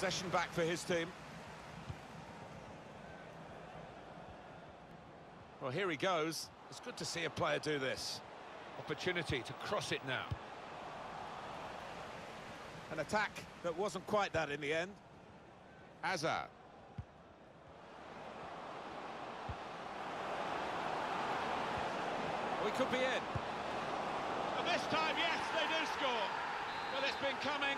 possession back for his team. Well, here he goes. It's good to see a player do this. Opportunity to cross it now. An attack that wasn't quite that in the end. Hazard. We could be in. And this time, yes, they do score. Well, it's been coming.